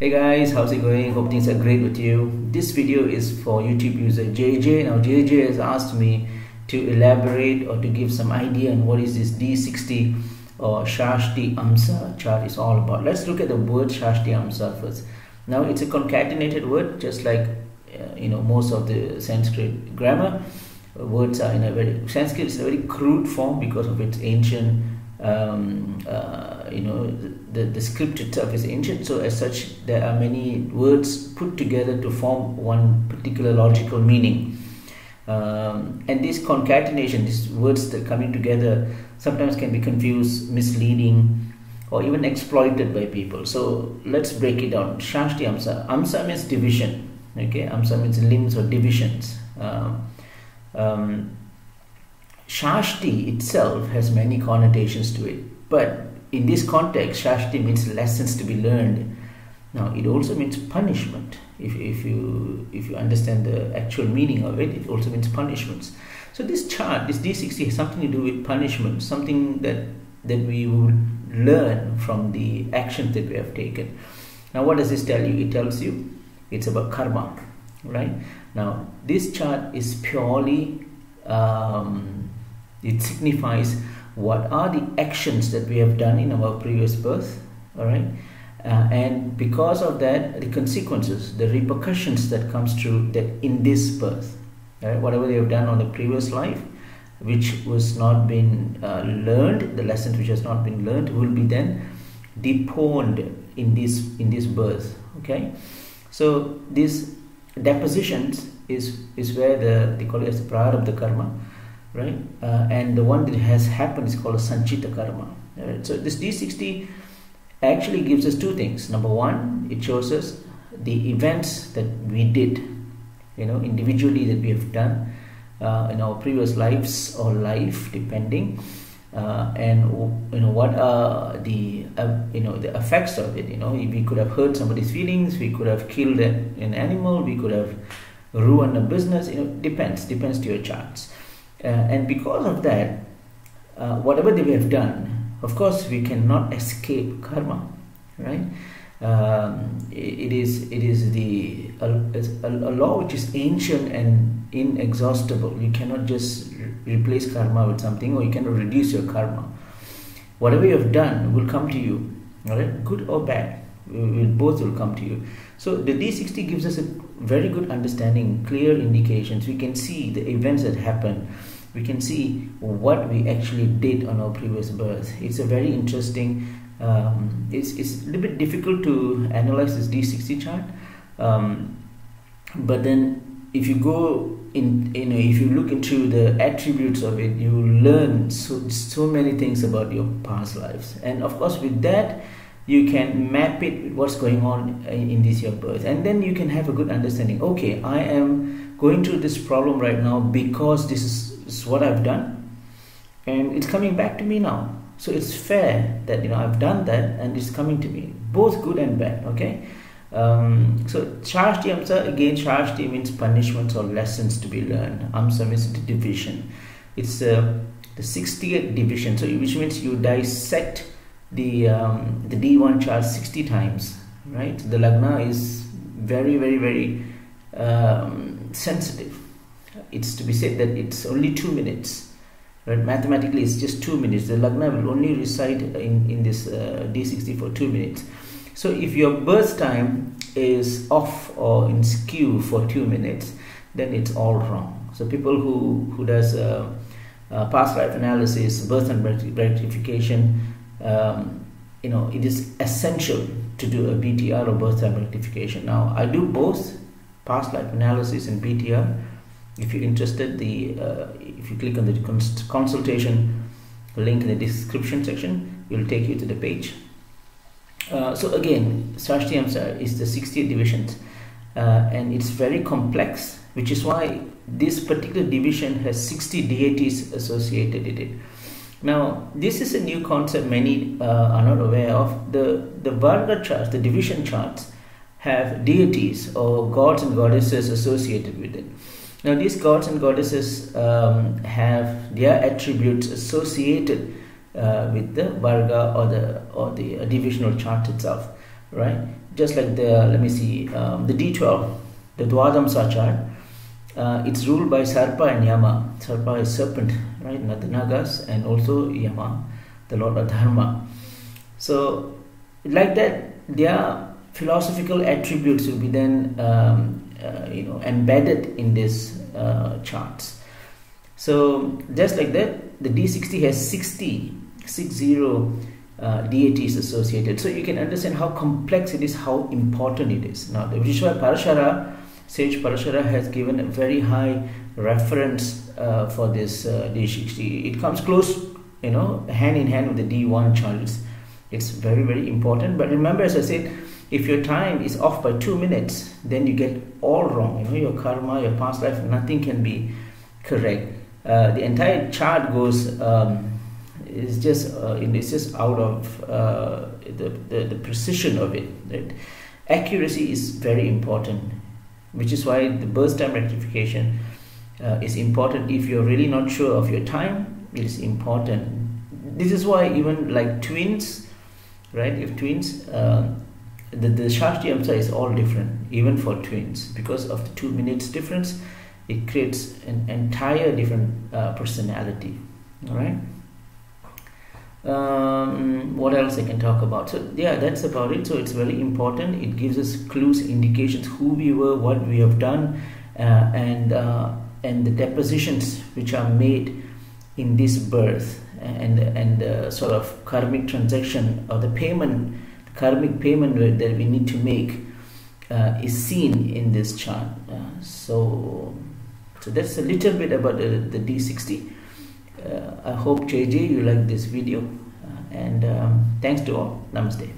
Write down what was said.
Hey guys, how's it going? Hope things are great with you. This video is for YouTube user JJ. Now JJ has asked me to elaborate or to give some idea on what is this D60 or Shashti Amsa chart is all about. Let's look at the word Shashti Amsa first. Now it's a concatenated word just like uh, you know most of the Sanskrit grammar. Words are in a very Sanskrit is a very crude form because of its ancient um, uh, you know the, the script itself is ancient. So as such there are many words put together to form one particular logical meaning. Um, and this concatenation these words that coming together sometimes can be confused misleading or even exploited by people. So let's break it down. Shashti amsa. Amsa means division. Okay? Amsa means limbs or divisions. Um, um, Shashti itself has many connotations to it, but in this context, Shashti means lessons to be learned. Now, it also means punishment. If, if you if you understand the actual meaning of it, it also means punishments. So this chart, this D60, has something to do with punishment, something that that we would learn from the actions that we have taken. Now, what does this tell you? It tells you it's about karma, right? Now, this chart is purely um, it signifies what are the actions that we have done in our previous birth, all right? Uh, and because of that, the consequences, the repercussions that comes through that in this birth, right? Whatever they have done on the previous life, which was not been uh, learned, the lessons which has not been learned will be then deponed in this in this birth. Okay, so this depositions is is where the they call it as Prarabdha karma right? Uh, and the one that has happened is called a Sanchita Karma. Right? So this D60 actually gives us two things. Number one, it shows us the events that we did, you know, individually that we have done uh, in our previous lives or life, depending. Uh, and you know what are the uh, you know the effects of it you know we could have hurt somebody's feelings we could have killed an animal we could have ruined a business you know depends depends to your charts and because of that, uh, whatever they have done, of course, we cannot escape karma, right? Um, it is it is the a, a, law which is ancient and inexhaustible. You cannot just re- replace karma with something, or you cannot reduce your karma. Whatever you have done will come to you, all right, good or bad, both will come to you. So the D60 gives us a very good understanding, clear indications. We can see the events that happen. We can see what we actually did on our previous birth. It's a very interesting. Um, it's it's a little bit difficult to analyze this D60 chart, um, but then if you go in, you know, if you look into the attributes of it, you learn so so many things about your past lives, and of course with that you can map it what's going on in this year birth. And then you can have a good understanding. Okay i am going through this problem right now because this is, is what i've done. And it's coming back to me now. So it's fair that you know i've done that and it's coming to me. Both good and bad okay? Um, so shashti amsa again shashti means punishments or lessons to be learned. Amsa means division. It's uh, the 60th division. So which means you dissect the um, the D1 chart 60 times, right? The lagna is very, very, very um, sensitive. It's to be said that it's only two minutes, right? Mathematically, it's just two minutes. The lagna will only reside in in this uh, D60 for two minutes. So if your birth time is off or in skew for two minutes, then it's all wrong. So people who who does uh, uh, past life analysis, birth and birth rectification um, you know, it is essential to do a BTR or birth time rectification. Now, I do both past life analysis and BTR. If you're interested, the uh, if you click on the cons- consultation link in the description section, it will take you to the page. Uh, so again, Shashti is the 60th division, uh, and it's very complex, which is why this particular division has 60 deities associated with it. Now, this is a new concept many uh, are not aware of. The, the Varga charts, the division charts, have deities or gods and goddesses associated with it. Now, these gods and goddesses um, have their attributes associated uh, with the Varga or the, or the divisional chart itself. right? Just like the let me see um, the D12, the Dwadamsa chart. Uh, it's ruled by Sarpa and Yama. Sarpa is serpent, right? Nagas and also Yama, the Lord of Dharma. So, like that, their philosophical attributes will be then um, uh, you know embedded in these uh, charts. So just like that, the D60 has 60, 60 uh, deities associated. So you can understand how complex it is, how important it is. Now, the Vishwa Parashara, Sage Parashara has given a very high reference uh, for this uh, D60. It comes close, you know, hand in hand with the D1 charts. It's very, very important. But remember, as I said, if your time is off by two minutes, then you get all wrong. You know, your karma, your past life, nothing can be correct. Uh, the entire chart goes um, is just uh, it's just out of uh, the, the, the precision of it. Right? Accuracy is very important, which is why the birth time rectification uh, is important. If you're really not sure of your time, it is important. This is why even like twins, right? If twins. Uh, the, the Shashti Amsa is all different, even for twins, because of the two minutes difference it creates an entire different uh, personality all right um, what else I can talk about? So yeah, that's about it. So it's very important. It gives us clues, indications who we were, what we have done, uh, and uh, and the depositions which are made in this birth, and and sort of karmic transaction or the payment, karmic payment that we need to make uh, is seen in this chart. Uh, so so that's a little bit about the, the D60. Uh, I hope JJ you like this video uh, and um, thanks to all. Namaste.